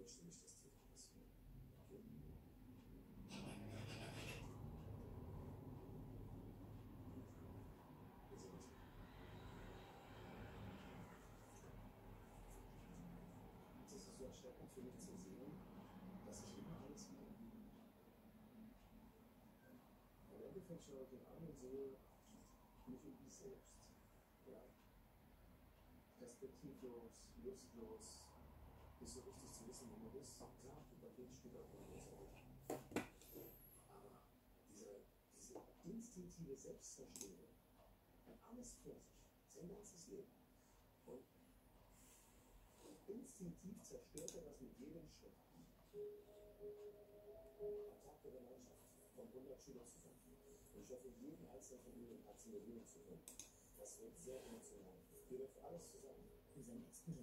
Das Thema passieren. Okay. Wir sind es ist so erschreckend für mich zu sehen, dass ich immer alles kann. Im Endeffekt schaue ich den an und sehe mich mich selbst. Perspektivlos, lustlos, nicht so richtig zu wissen, wo man ist. Klar, Pubertät spielt auch eine große Rolle. Aber diese, diese instinktive Selbstzerstörung hat alles vor sich, sein ganzes Leben. Und instinktiv zerstört er das mit jedem Schritt. Tag der Gemeinschaft kommen 100 Schüler zusammen. Und ich hoffe, jeden einzelnen von ihnen akkumulieren zu können. Das wird sehr emotional. Ihr dürft alles zusammen. Dieser nächsten